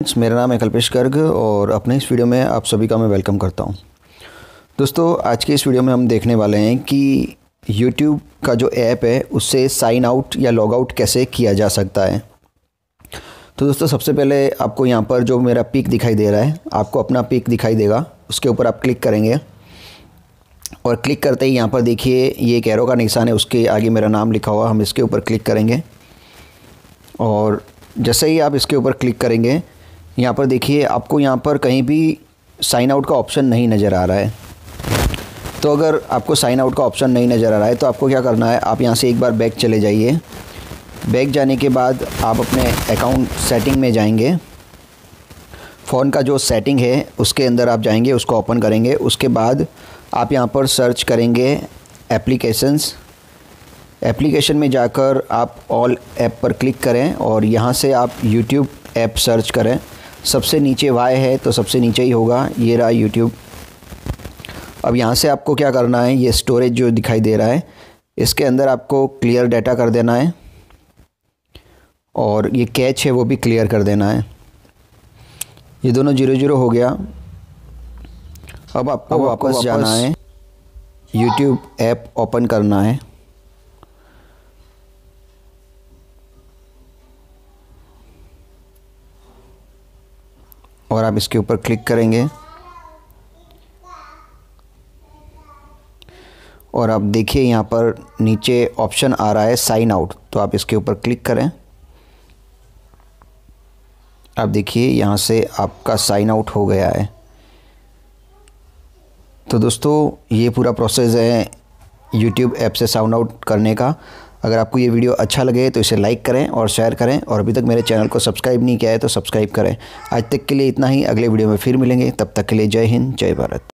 मेरा नाम है कल्पेश गर्ग और अपने इस वीडियो में आप सभी का मैं वेलकम करता हूँ। दोस्तों, आज के इस वीडियो में हम देखने वाले हैं कि YouTube का जो ऐप है, उससे साइन आउट या लॉग आउट कैसे किया जा सकता है। तो दोस्तों, सबसे पहले आपको यहाँ पर जो मेरा पिक दिखाई दे रहा है, आपको अपना पिक दिखाई देगा। उसके ऊपर आप क्लिक करेंगे और क्लिक करते ही यहाँ पर देखिए, ये एक एरो का निशान है, उसके आगे मेरा नाम लिखा हुआ, हम इसके ऊपर क्लिक करेंगे। और जैसे ही आप इसके ऊपर क्लिक करेंगे यहाँ पर देखिए, आपको यहाँ पर कहीं भी साइन आउट का ऑप्शन नहीं नज़र आ रहा है। तो अगर आपको साइन आउट का ऑप्शन नहीं नज़र आ रहा है तो आपको क्या करना है, आप यहाँ से एक बार बैक चले जाइए। बैक जाने के बाद आप अपने अकाउंट सेटिंग में जाएँगे। फ़ोन का जो सेटिंग है, उसके अंदर आप जाएँगे, उसको ओपन करेंगे। उसके बाद आप यहाँ पर सर्च करेंगे एप्लीकेशंस एप्लीकेशन में जाकर आप ऑल ऐप पर क्लिक करें और यहाँ से आप यूट्यूब ऐप सर्च करें। सबसे नीचे वाई है तो सबसे नीचे ही होगा। ये रहा यूट्यूब अब यहाँ से आपको क्या करना है? ये स्टोरेज जो दिखाई दे रहा है इसके अंदर आपको क्लियर डाटा कर देना है। और ये कैच है वो भी क्लियर कर देना है। ये दोनों ज़ीरो ज़ीरो हो गया। अब आपको वापस जाना है। यूट्यूब ऐप ओपन करना है। और आप इसके ऊपर क्लिक करेंगे। और आप देखिए यहाँ पर नीचे ऑप्शन आ रहा है साइन आउट तो आप इसके ऊपर क्लिक करें। आप देखिए यहाँ से आपका साइन आउट हो गया है। तो दोस्तों, ये पूरा प्रोसेस है यूट्यूब ऐप से साउंड आउट करने का। अगर आपको ये वीडियो अच्छा लगे तो इसे लाइक करें और शेयर करें और अभी तक मेरे चैनल को सब्सक्राइब नहीं किया है तो सब्सक्राइब करें। आज तक के लिए इतना ही। अगले वीडियो में फिर मिलेंगे। तब तक के लिए जय हिंद, जय भारत।